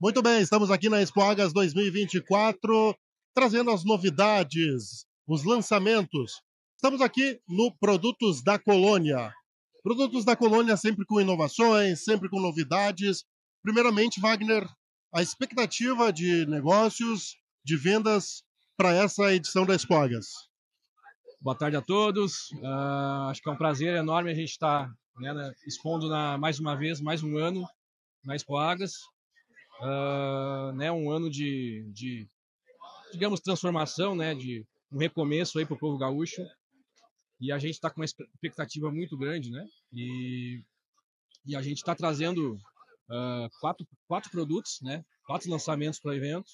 Muito bem, estamos aqui na Expo Agas 2024, trazendo as novidades, os lançamentos. Estamos aqui no Produtos da Colônia. Produtos da Colônia sempre com inovações, sempre com novidades. Primeiramente, Wagner, a expectativa de negócios, de vendas para essa edição da Expo Agas. Boa tarde a todos. Uh, acho que é um prazer enorme a gente estar né, expondo na, mais uma vez, mais um ano na Expo Agas. Uh, né, um ano de, de, digamos, transformação, né, de um recomeço aí para o povo gaúcho. E a gente está com uma expectativa muito grande, né? E, e a gente está trazendo uh, quatro, quatro produtos, né? Quatro lançamentos para o evento.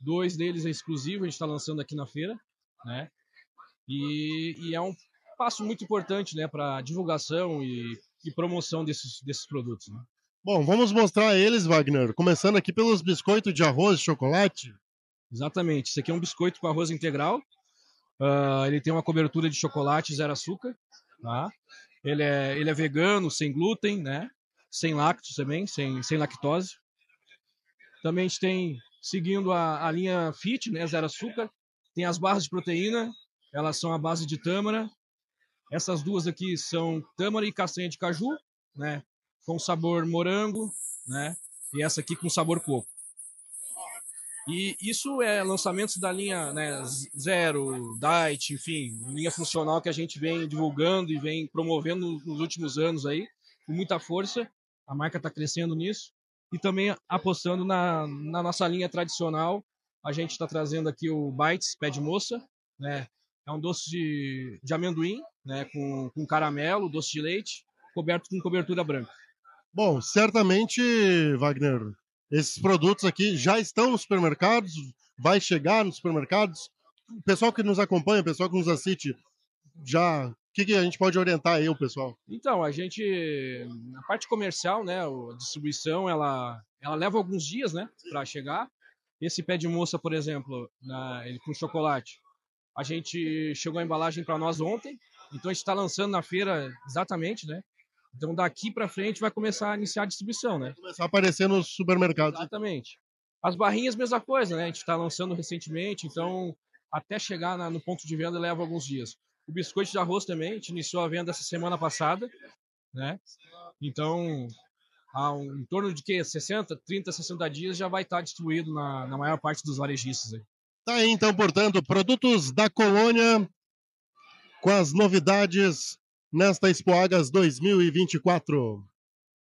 Dois deles é exclusivo, a gente está lançando aqui na feira, né? E, e é um passo muito importante, né, para divulgação e, e, promoção desses, desses produtos. Né? Bom, vamos mostrar eles, Wagner. Começando aqui pelos biscoitos de arroz e chocolate. Exatamente. Esse aqui é um biscoito com arroz integral. Uh, ele tem uma cobertura de chocolate zero açúcar. Tá? Ele, é, ele é vegano, sem glúten, né? Sem lácteos também, sem, sem lactose. Também a gente tem, seguindo a, a linha Fit, né? Zero açúcar. Tem as barras de proteína. Elas são a base de tâmara. Essas duas aqui são tâmara e castanha de caju, né? Com sabor morango, né? E essa aqui com sabor coco. E isso é lançamentos da linha né, Zero, Diet, enfim, linha funcional que a gente vem divulgando e vem promovendo nos últimos anos aí, com muita força. A marca está crescendo nisso. E também apostando na, na nossa linha tradicional. A gente está trazendo aqui o Bites, pé de moça, né? É um doce de, de amendoim, né? Com, com caramelo, doce de leite, coberto com cobertura branca. Bom, certamente, Wagner, esses produtos aqui já estão nos supermercados, vai chegar nos supermercados. O pessoal que nos acompanha, o pessoal que nos assiste, já o que, que, a gente pode orientar aí o pessoal? Então, a gente, na parte comercial, né, a distribuição, ela, ela leva alguns dias, né, para chegar. Esse pé de moça, por exemplo, na, ele com chocolate, a gente chegou a embalagem para nós ontem, então a gente está lançando na feira exatamente, né? Então daqui para frente vai começar a iniciar a distribuição, né? Começar a aparecer nos supermercados. Exatamente. As barrinhas, mesma coisa, né? A gente está lançando recentemente, então até chegar na, no ponto de venda leva alguns dias. O biscoito de arroz também, a gente iniciou a venda essa semana passada, né? Então, há um, em torno de que 60, 30, 60 dias já vai estar distribuído na, na maior parte dos varejistas. Aí. Tá aí, então, portanto, produtos da colônia com as novidades nesta Expo Agas 2024.